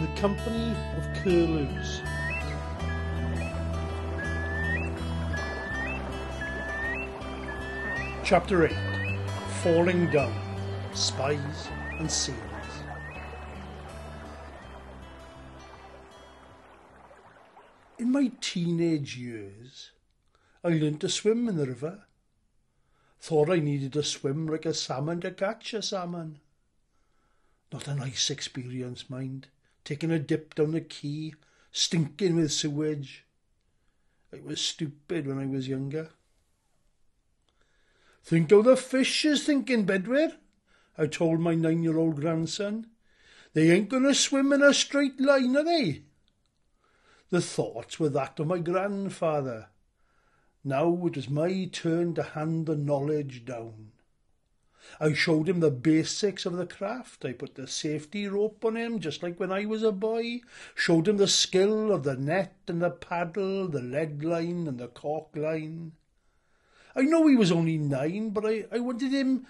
the company of curlews. Chapter 8 Falling Down Spies and Seals. In my teenage years, I learned to swim in the river. Thought I needed to swim like a salmon to catch a salmon. Not a nice experience, mind. Taking a dip down the quay, stinking with sewage. I was stupid when I was younger. Think how the fish is thinking, Bedwyr, I told my nine-year-old grandson. They ain't going to swim in a straight line, are they? The thoughts were that of my grandfather. Now it was my turn to hand the knowledge down. I showed him the basics of the craft. I put the safety rope on him, just like when I was a boy. Showed him the skill of the net and the paddle, the lead line and the cork line. I know he was only nine, but I, I wanted him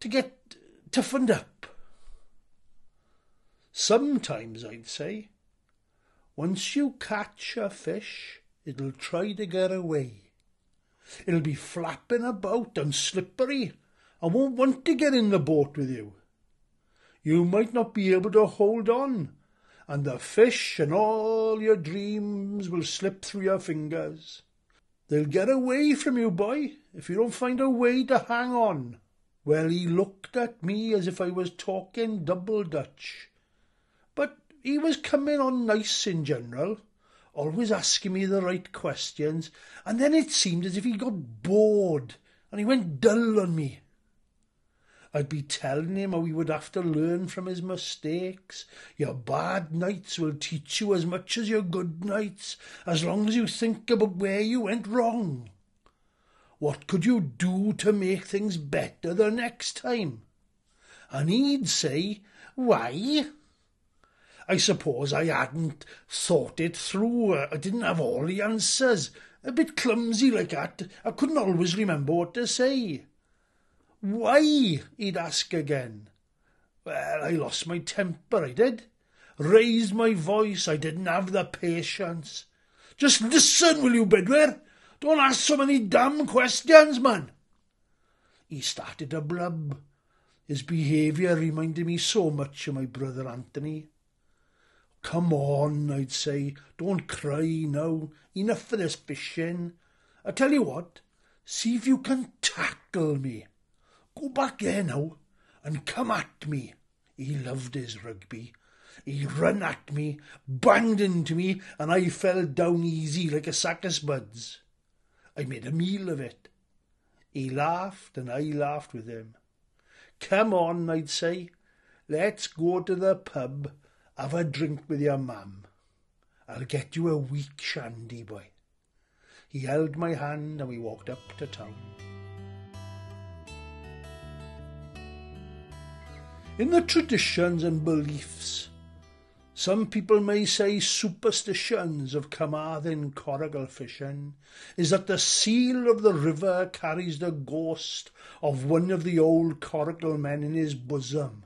to get toughened up. Sometimes I'd say, once you catch a fish, it'll try to get away. It'll be flapping about and slippery and won't want to get in the boat with you. You might not be able to hold on, and the fish and all your dreams will slip through your fingers. They'll get away from you, boy, if you don't find a way to hang on. Well, he looked at me as if I was talking double Dutch. But he was coming on nice in general, always asking me the right questions, and then it seemed as if he got bored, and he went dull on me. I'd be telling him how he would have to learn from his mistakes. Your bad nights will teach you as much as your good nights, as long as you think about where you went wrong. What could you do to make things better the next time? And he'd say, Why? I suppose I hadn't thought it through. I didn't have all the answers. A bit clumsy like that. I couldn't always remember what to say. Why he'd ask again. Well, I lost my temper, I did. Raised my voice, I didn't have the patience. Just listen, will you, Bedwyr? Don't ask so many damn questions, man. He started to blub. His behaviour reminded me so much of my brother Anthony. Come on, I'd say. Don't cry now. Enough of this fishing. I tell you what, see if you can tackle me. Go back there now and come at me. He loved his rugby. He run at me, banged into me, and I fell down easy like a sack of spuds. I made a meal of it. He laughed and I laughed with him. Come on, I'd say. Let's go to the pub, have a drink with your mum. I'll get you a weak shandy, boy. He held my hand and we walked up to town. In the traditions and beliefs, some people may say superstitions of Carmarthen coracle fishing, is that the seal of the river carries the ghost of one of the old coracle men in his bosom.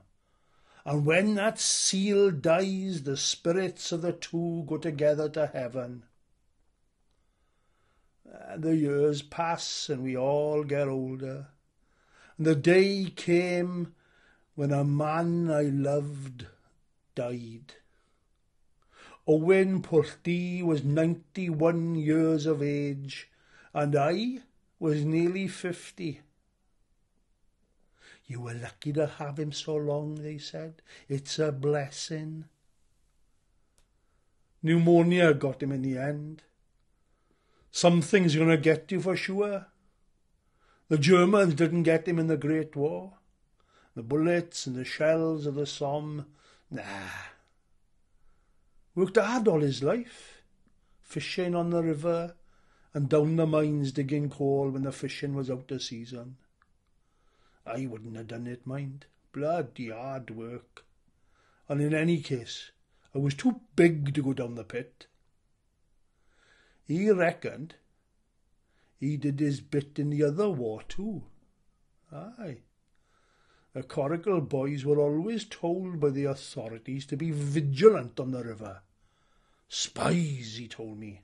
And when that seal dies, the spirits of the two go together to heaven. Uh, the years pass and we all get older. And the day came when a man I loved died. Owen Pwllti was ninety-one years of age, and I was nearly fifty. You were lucky to have him so long, they said. It's a blessing. Pneumonia got him in the end. Something's going to get you for sure. The Germans didn't get him in the Great War the bullets and the shells of the Somme. Nah. Worked hard all his life, fishing on the river and down the mines digging coal when the fishing was out of season. I wouldn't have done it, mind. Bloody hard work. And in any case, I was too big to go down the pit. He reckoned he did his bit in the other war too. Aye. The Coracle boys were always told by the authorities to be vigilant on the river. Spies, he told me.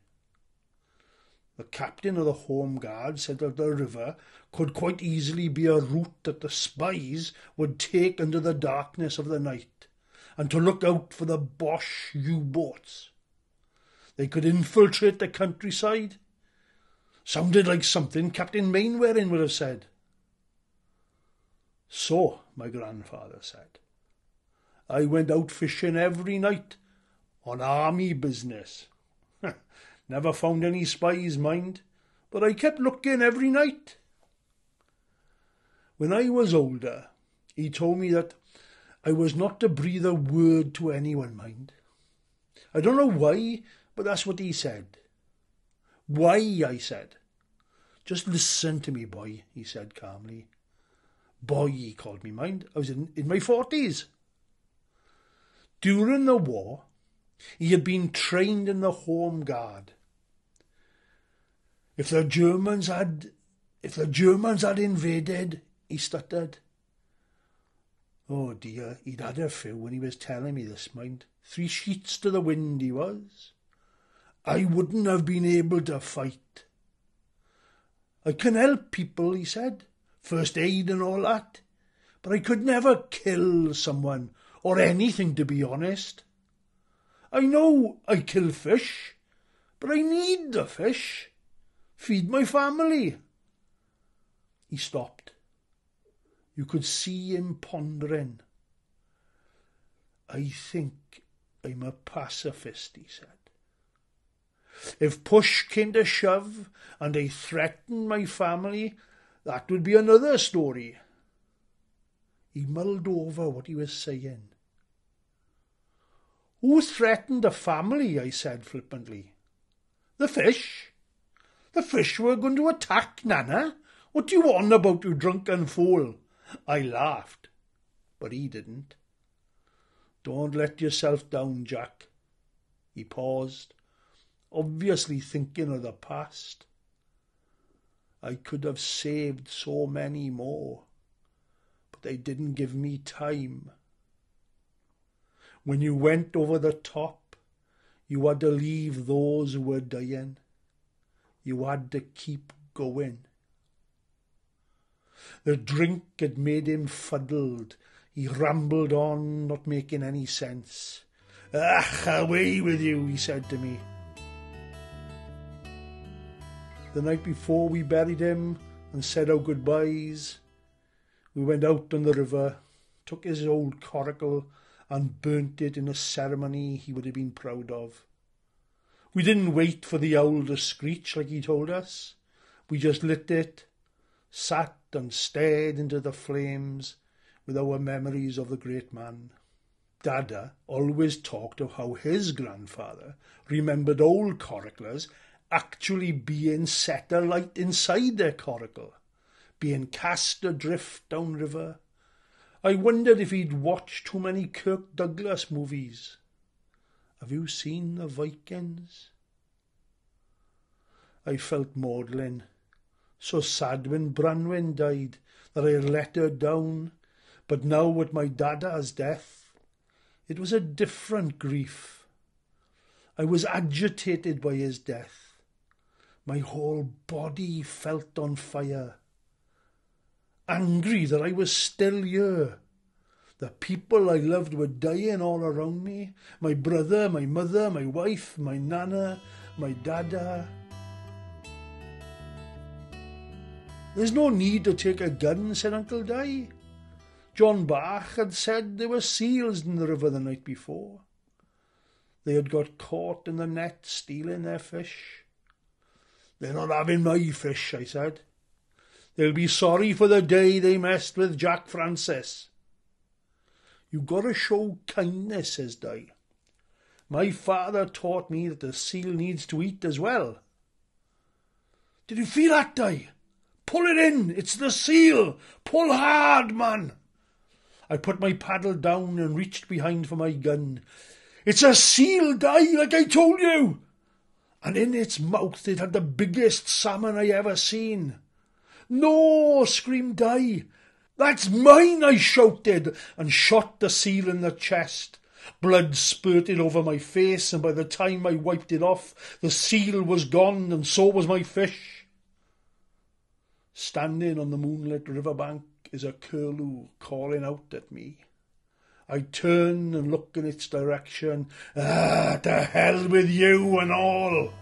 The captain of the Home Guard said that the river could quite easily be a route that the spies would take into the darkness of the night, and to look out for the Boche U-boats. They could infiltrate the countryside. Sounded like something Captain Mainwaring would have said. So, my grandfather said, I went out fishing every night on army business. Never found any spies, mind, but I kept looking every night. When I was older, he told me that I was not to breathe a word to anyone, mind. I don't know why, but that's what he said. Why, I said. Just listen to me, boy, he said calmly. Boy, he called me, mind. I was in, in my forties. During the war, he had been trained in the Home Guard. If the Germans had, if the Germans had invaded, he stuttered. Oh dear, he'd had a few when he was telling me this, mind. Three sheets to the wind he was. I wouldn't have been able to fight. I can help people, he said, first aid and all that, but I could never kill someone or anything, to be honest. I know I kill fish, but I need the fish feed my family. He stopped. You could see him pondering. I think I'm a pacifist, he said. If push came to shove and they threatened my family, that would be another story. He mulled over what he was saying. Who threatened the family? I said flippantly. The fish. The fish were going to attack Nana. What do you want about, you drunken fool? I laughed, but he didn't. Don't let yourself down, Jac. He paused, obviously thinking of the past. I could have saved so many more, but they didn't give me time. When you went over the top, you had to leave those who were dying. You had to keep going. The drink had made him fuddled. He rambled on, not making any sense. Ah, away with you, he said to me. The night before we buried him and said our goodbyes, we went out on the river, took his old coracle and burnt it in a ceremony he would have been proud of. We didn't wait for the owl to screech like he told us. We just lit it, sat and stared into the flames with our memories of the great man. Dada always talked of how his grandfather remembered old coraclers actually being set alight inside their coracle, being cast adrift downriver. I wondered if he'd watched too many Kirk Douglas movies. Have you seen the Vikings? I felt maudlin, so sad when Branwen died that I had let her down. But now with my dada's death, it was a different grief. I was agitated by his death. My whole body felt on fire. Angry that I was still here the people I loved were dying all around me. My brother, my mother, my wife, my nana, my dada. There's no need to take a gun, said Uncle Di. John Bach had said there were seals in the river the night before. They had got caught in the net stealing their fish. They're not having my fish, I said. They'll be sorry for the day they messed with Jac Francis. You've gotta show kindness, says Di. My father taught me that the seal needs to eat as well. Did you feel that, Di? Pull it in! It's the seal! Pull hard, man! I put my paddle down and reached behind for my gun. It's a seal, Di, like I told you! And in its mouth it had the biggest salmon I ever seen. No! screamed Di. That's mine, I shouted, and shot the seal in the chest. Blood spurted over my face, and by the time I wiped it off, the seal was gone, and so was my fish. Standing on the moonlit riverbank is a curlew calling out at me. I turn and look in its direction. Ah, to hell with you and all!